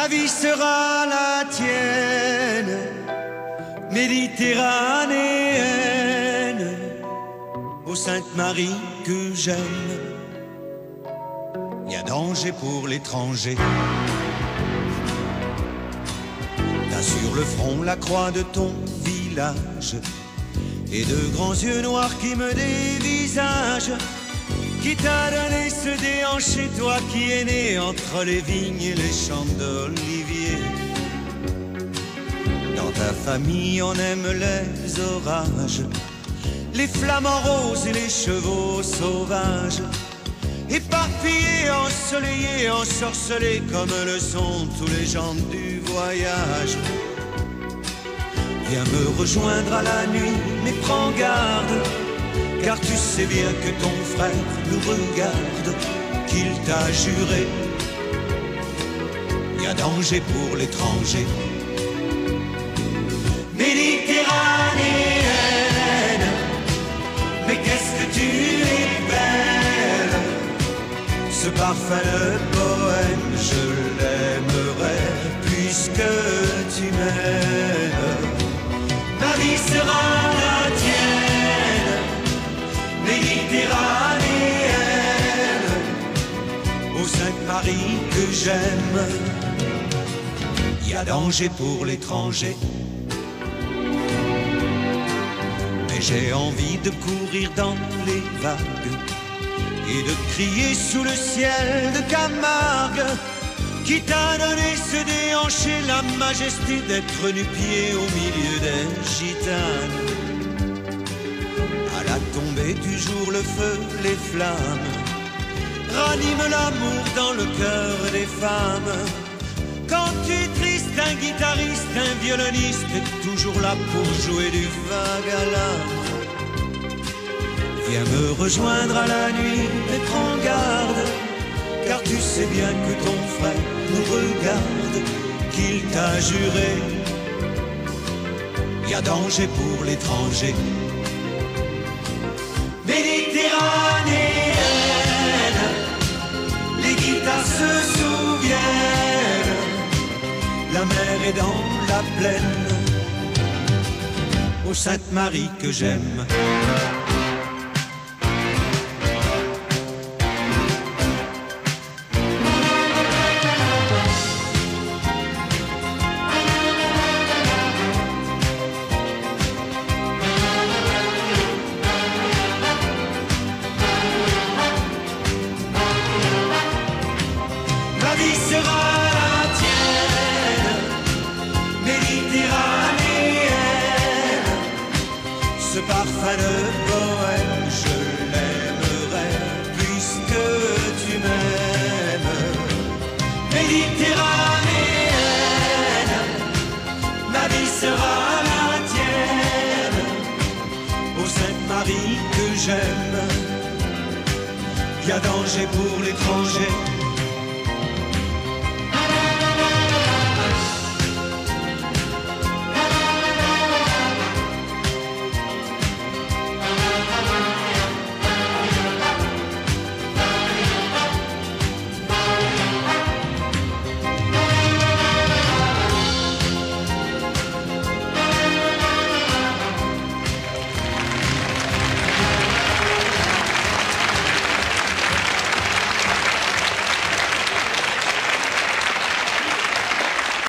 ma vie sera la tienne, méditerranéenne, ô Sainte Marie que j'aime. Il y a danger pour l'étranger. T'as sur le front la croix de ton village et de grands yeux noirs qui me dévisagent. Qui t'a donné ce déhanché, toi qui es né entre les vignes et les champs d'olivier Dans ta famille, on aime les orages, les flamants roses et les chevaux sauvages. Éparpillés, ensoleillés, ensorcelés comme le sont tous les gens du voyage. Viens me rejoindre à la nuit, mais prends garde car tu sais bien que ton frère nous regarde, qu'il t'a juré. Il y a danger pour l'étranger. Méditerranéenne, mais qu'est-ce que tu es belle. Ce parfum de poème, je l'aimerais puisque tu m'aimes. Ma vie sera Marie que j'aime. Il y a danger pour l'étranger. Mais j'ai envie de courir dans les vagues et de crier sous le ciel de Camargue. Qui t'a donné ce déhanché, la majesté d'être nu-pied au milieu des gitanes à la tombée du jour, le feu, les flammes raniment l'amour dans le cœur des femmes. Quand tu es triste, un guitariste, un violoniste toujours là pour jouer du vague à l'âme. Viens me rejoindre à la nuit et prends garde, car tu sais bien que ton frère nous regarde, qu'il t'a juré. Il y a danger pour l'étranger méditerranéenne. Dans la plaine. Ô Sainte Marie que j'aime. Sera Ce parfum de poème, je l'aimerai puisque tu m'aimes. Méditerranéenne, ma vie sera la tienne. Ô Sainte Marie que j'aime, y a danger pour l'étranger